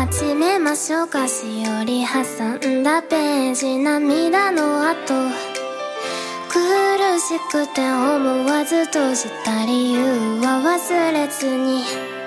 始めましょうかしおり挟んだページ涙の後。苦しくて思わず閉じた理由は忘れずに。